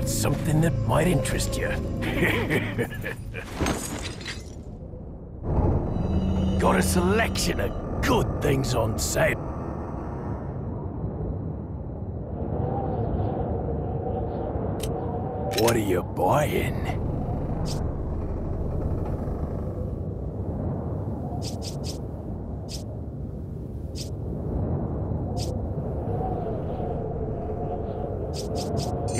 got something that might interest you. got a selection of good things on sale. What are you buying?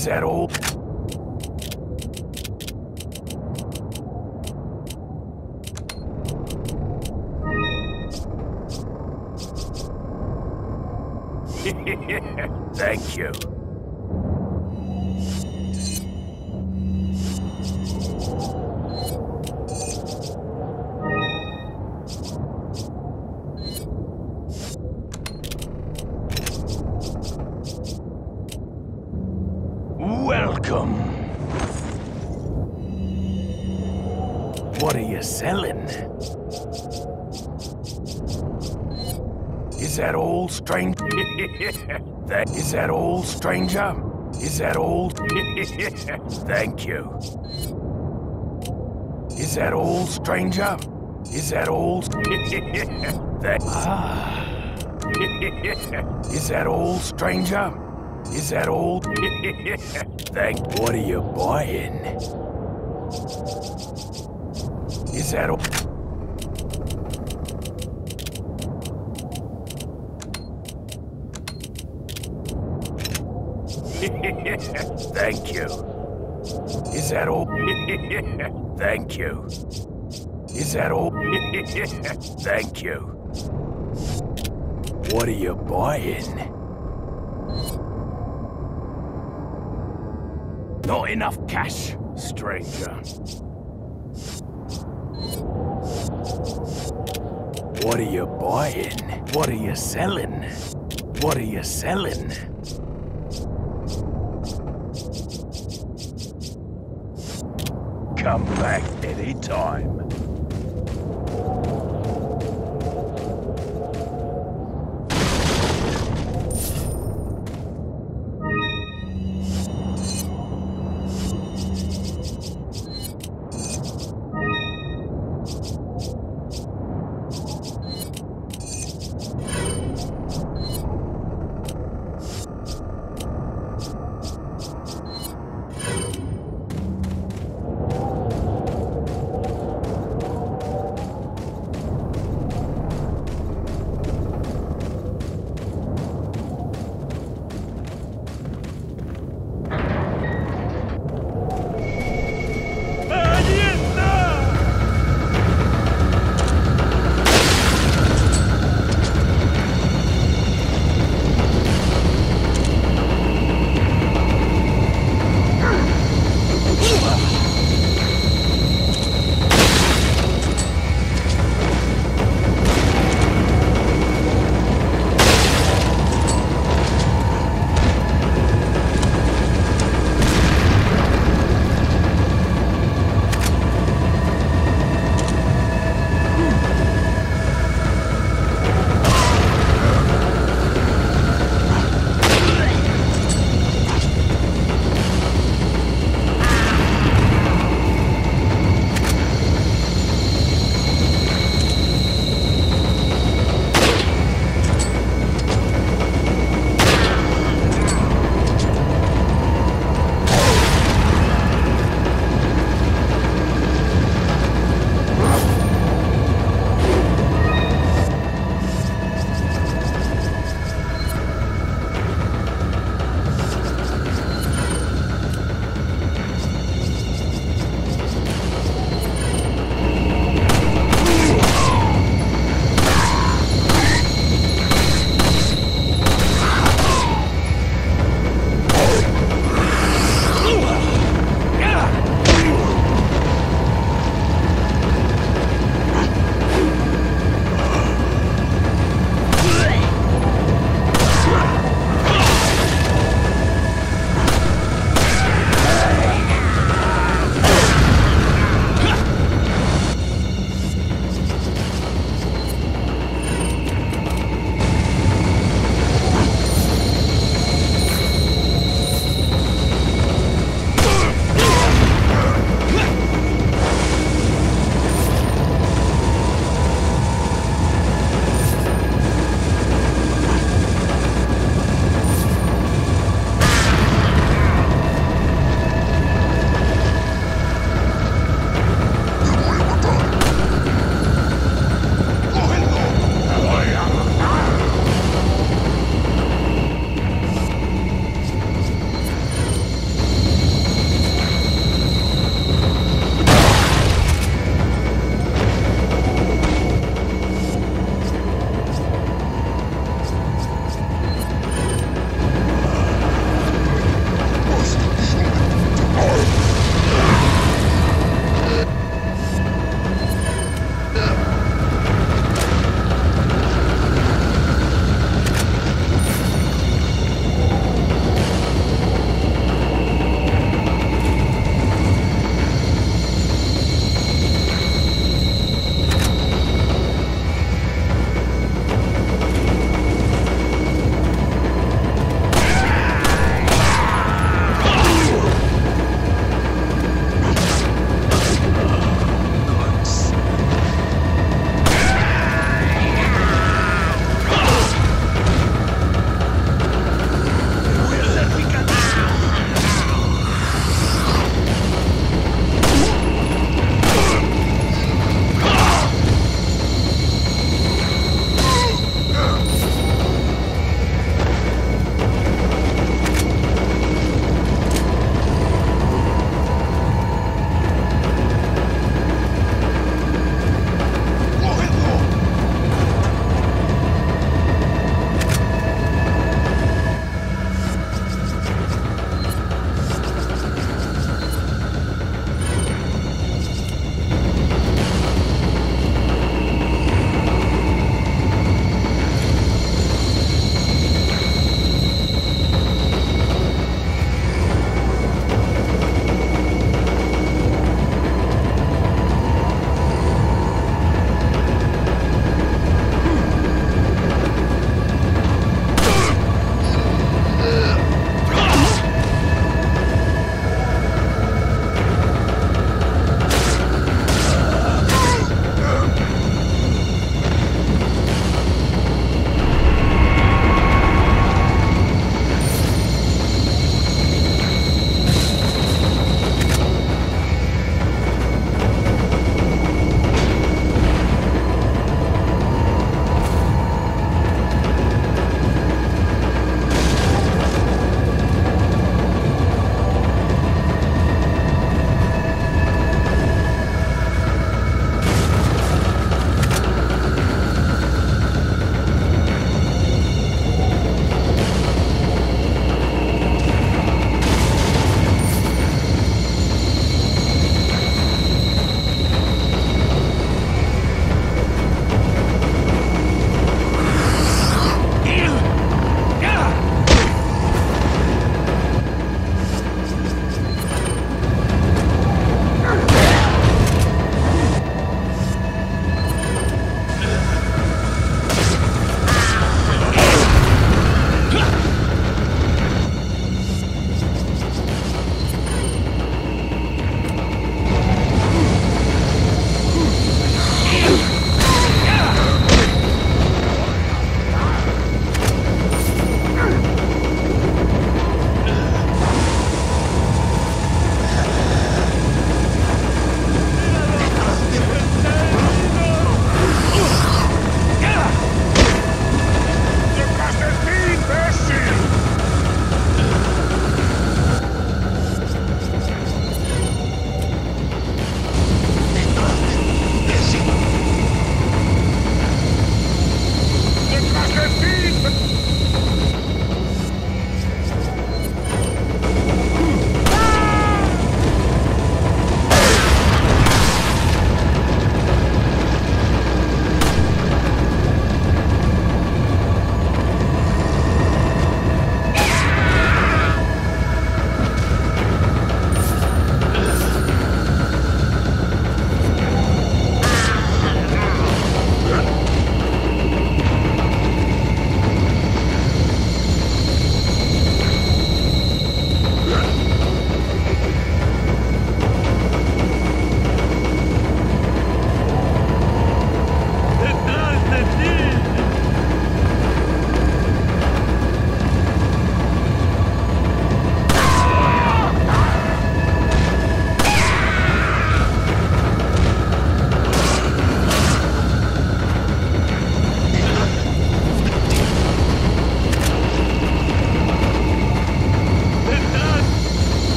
Is that all? Thank you. Is that all, stranger? that is that all, stranger? Is that all? Thank you. Is that all, stranger? Is that all? that ah. is that all, stranger? Is that all? Thank. What are you buying? Is that all? Thank you. Is that all? Thank you. Is that all? Thank you. What are you buying? Not enough cash, stranger. What are you buying? What are you selling? What are you selling? Come back anytime.